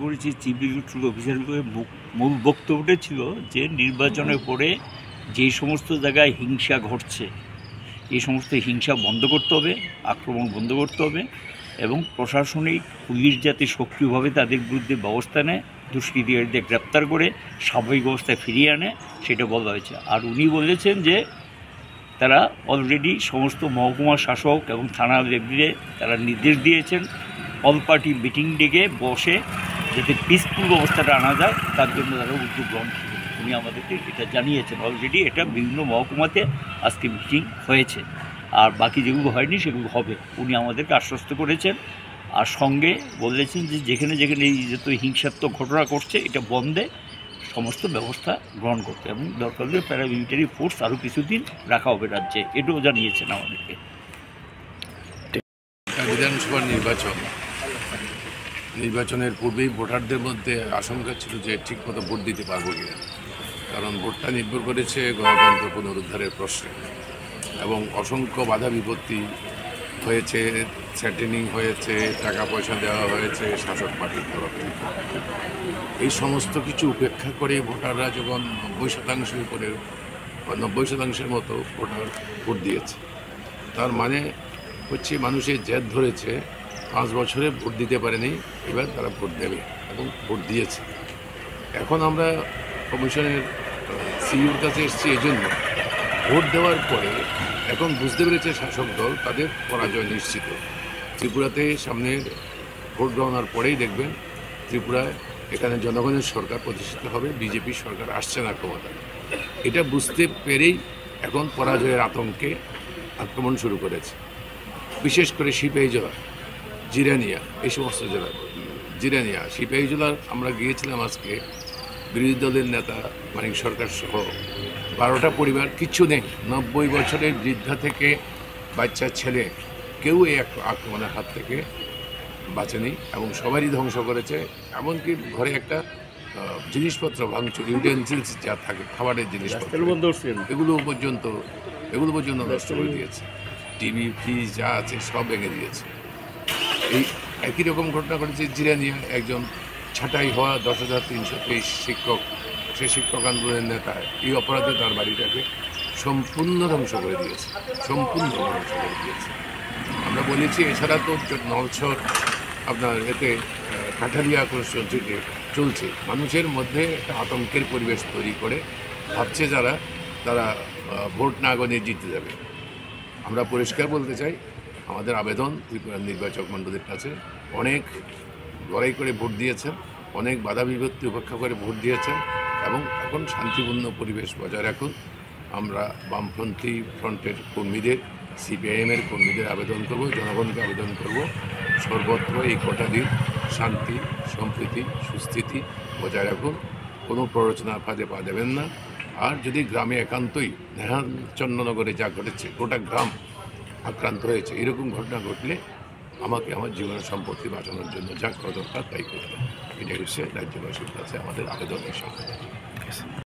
করেছি মূল বক্তব্যটা ছিল যে নির্বাচনের পরে যে সমস্ত জায়গায় হিংসা ঘটছে, এই সমস্ত হিংসা বন্ধ করতে হবে, আক্রমণ বন্ধ করতে হবে এবং প্রশাসনিক পুলিশ যাতে সক্রিয়ভাবে তাদের বিরুদ্ধে ব্যবস্থা নেয় দুষ্কৃতিকারীদের গ্রেপ্তার করে স্বাভাবিক অবস্থায় ফিরিয়ে আনে, সেটা বলা হয়েছে। আর উনি বলেছেন যে তারা অলরেডি সমস্ত মহকুমা শাসক এবং থানা লেভেলে তারা নির্দেশ দিয়েছেন অল পার্টি মিটিং ডেকে বসে যাতে পিসফুল অবস্থাটা আনা যায়, তার জন্য তারা উদ্যোগ গ্রহণ উনি আমাদেরকে এটা জানিয়েছেন অলরেডি এটা বিভিন্ন মহকুমাতে আজকে মিটিং হয়েছে। আর বাকি যেগুলো হয়নি, সেগুলো হবে। উনি আমাদেরকে আশ্বস্ত করেছেন আর সঙ্গে বলেছেন যে যেখানে যেখানে এই যত হিংসাত্মক ঘটনা করছে এটা বন্ধে সমস্ত ব্যবস্থা গ্রহণ করতে এবং দরকার হলে প্যারামিলিটারি ফোর্স আরও কিছুদিন রাখা হবে রাজ্যে। এটাও জানিয়েছেন আমাদেরকে। বিধানসভা নির্বাচন। নির্বাচনের পূর্বেই ভোটারদের মধ্যে আশঙ্কা ছিল যে ঠিকমতো ভোট দিতে পারব কিনা। কারণ ভোটটা নির্ভর করেছে গণতন্ত্র পুনরুদ্ধারের প্রশ্নে। এবং অসংখ্য বাধা বিপত্তি হয়েছে স্যাটেনিং হয়েছে টাকা পয়সা দেওয়া হয়েছে, শাসক পার্টির তরফ থেকে। এই সমস্ত কিছু উপেক্ষা করে ভোটাররা যখন নব্বই শতাংশ করে নব্বই শতাংশের মতো ভোটার ভোট দিয়েছে, তার মানে হচ্ছে মানুষের জেদ ধরেছে, পাঁচ বছরে ভোট দিতে পারেনি, এবার তারা ভোট দেবে এবং ভোট দিয়েছে। এখন আমরা কমিশনের সিইউর কাছে এসেছি এই জন্য ভোট দেওয়ার পরে এখন বুঝতে পেরেছে শাসক দল তাদের পরাজয় নিশ্চিত। ত্রিপুরাতে সামনে ভোট গ্রহণের পরেই দেখবেন ত্রিপুরায় এখানে জনগণের সরকার প্রতিষ্ঠিত হবে, বিজেপি সরকার আসছে না ক্ষমতায়। এটা বুঝতে পেরেই এখন পরাজয়ের আতঙ্কে আক্রমণ শুরু করেছে। বিশেষ করে সিপাহী জেলা, জিরানিয়া, এই সমস্ত জেলা জিরানিয়া, সিপাহী জেলার আমরা গিয়েছিলাম আজকে বিরোধী দলের নেতা মানিক সরকার সহ বারোটা পরিবার কিচ্ছু নেই নব্বই বছরের বৃদ্ধা থেকে বাচ্চা ছেলে কেউ এই এক- আক্রমণের হাত থেকে বাঁচেনি এবং সবারই ধ্বংস করেছে। এমনকি ঘরে একটা জিনিসপত্র ভাঙচুর ইউটেন্সিলস যা থাকে খাবারের জিনিসপত্র এগুলো পর্যন্ত এগুলো পর্যন্ত নষ্ট করে দিয়েছে। টিভি ফ্রিজ যা আছে সব ভেঙে দিয়েছে। এই একই রকম ঘটনা ঘটেছে জিরানিয়া একজন ছাঁটাই হওয়া দশ হাজার তিনশো তেইশ শিক্ষক, সে শিক্ষক আন্দোলনের নেতা, এই অপরাধে তার বাড়িটাকে সম্পূর্ণ ধ্বংস করে দিয়েছে, সম্পূর্ণ ধ্বংস করে দিয়েছে। আমরা বলেছি, এছাড়া তো নলছর আপনার এতে কাঠালিয়া চলছে চলছে, মানুষের মধ্যে একটা আতঙ্কের পরিবেশ তৈরি করে, ভাবছে যারা, তারা ভোট না গণে জিতে যাবে। আমরা পরিষ্কার বলতে চাই, আমাদের আবেদন ত্রিপুরার নির্বাচক মণ্ডলীর কাছে অনেক লড়াই করে ভোট দিয়েছেন, অনেক বাধা বিপত্তি উপেক্ষা করে ভোট দিয়েছেন এবং এখন শান্তিপূর্ণ পরিবেশ বজায় রাখুন। আমরা বামপন্থী ফ্রন্টের কর্মীদের, সিপিআইএমের কর্মীদের আবেদন করব, জনগণকে আবেদন করব। সর্বত্র এই কটা দিন শান্তি, সম্প্রীতি, সুস্থিতি বজায় রাখুন। কোনো প্ররোচনার ফাঁদে পা দেবেন না। আর যদি গ্রামে একান্তই নেহাচন্দ্রনগরে যা ঘটেছে, গোটা গ্রাম আক্রান্ত হয়েছে, এরকম ঘটনা ঘটলে আমাকে আমার জীবনের সম্পত্তি বাঁচানোর জন্য যা করা দরকার তাই করতে। এটাই হচ্ছে রাজ্যবাসীর কাছে আমাদের আবেদনের হিসাবে